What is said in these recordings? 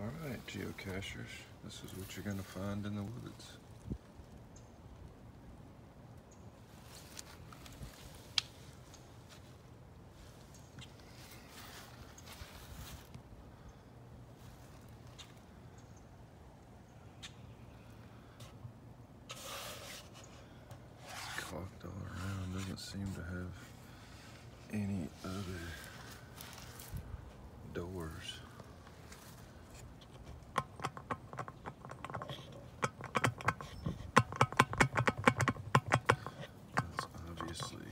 Alright, geocachers, this is what you're going to find in the woods. Clocked all around, doesn't seem to have any other doors. That's obviously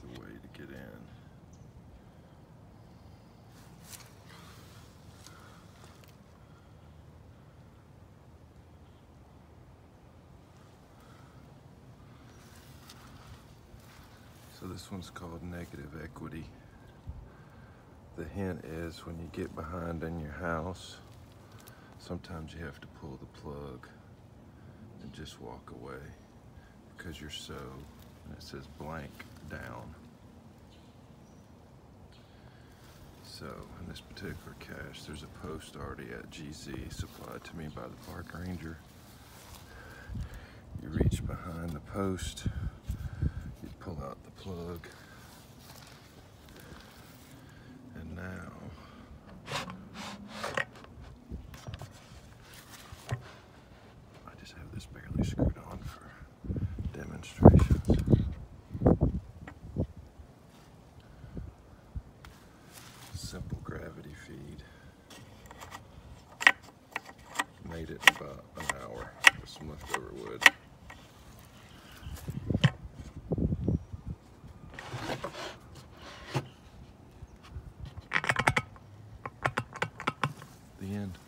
the way to get in. So this one's called negative equity. The hint is when you get behind in your house, sometimes you have to pull the plug and just walk away because you're so, and it says blank down. So in this particular cache, there's a post already at GZ supplied to me by the park ranger. You reach behind the post, you pull out the plug, and now I just have this barely screwed on for demonstrations. Simple gravity feed. Made it in about an hour with some leftover wood. End.